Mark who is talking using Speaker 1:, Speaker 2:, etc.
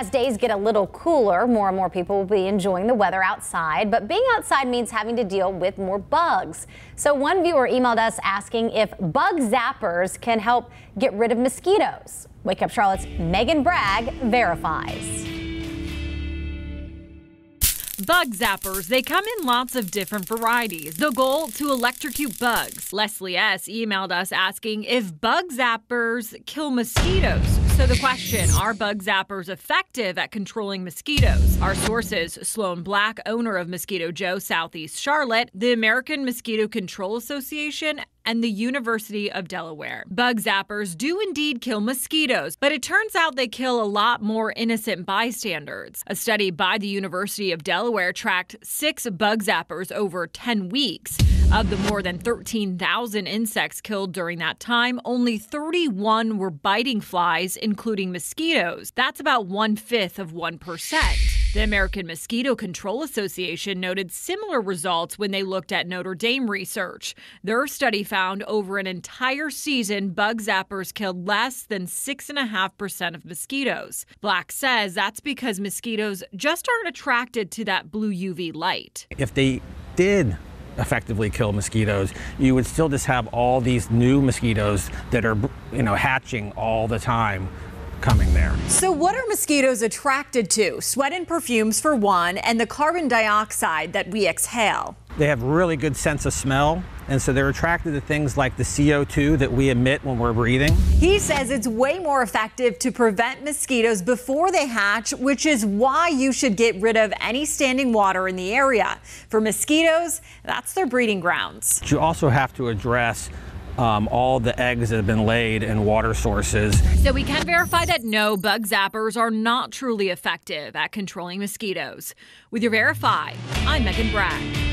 Speaker 1: As days get a little cooler, more and more people will be enjoying the weather outside, but being outside means having to deal with more bugs. So one viewer emailed us asking if bug zappers can help get rid of mosquitoes. Wake Up Charlotte's Megan Bragg verifies.
Speaker 2: Bug zappers, they come in lots of different varieties. The goal to electrocute bugs. Leslie S. emailed us asking if bug zappers kill mosquitoes. So the question, are bug zappers effective at controlling mosquitoes? Our sources, Sloan Black, owner of Mosquito Joe Southeast Charlotte, the American Mosquito Control Association, and the University of Delaware. Bug zappers do indeed kill mosquitoes, but it turns out they kill a lot more innocent bystanders. A study by the University of Delaware tracked six bug zappers over 10 weeks. Of the more than 13,000 insects killed during that time, only 31 were biting flies, including mosquitoes. That's about one fifth of 1%. The American Mosquito Control Association noted similar results when they looked at Notre Dame research. Their study found over an entire season, bug zappers killed less than 6.5% of mosquitoes. Black says that's because mosquitoes just aren't attracted to that blue UV light.
Speaker 3: If they did effectively kill mosquitoes, you would still just have all these new mosquitoes that are, you know, hatching all the time coming there.
Speaker 4: So what are mosquitoes attracted to? Sweat and perfumes for one, and the carbon dioxide that we exhale.
Speaker 3: They have really good sense of smell, and so they're attracted to things like the CO2 that we emit when we're breathing.
Speaker 4: He says it's way more effective to prevent mosquitoes before they hatch, which is why you should get rid of any standing water in the area. For mosquitoes, that's their breeding grounds.
Speaker 3: You also have to address um, all the eggs that have been laid in water sources.
Speaker 2: So we can verify that no, bug zappers are not truly effective at controlling mosquitoes. With your Verify, I'm Megan Bragg.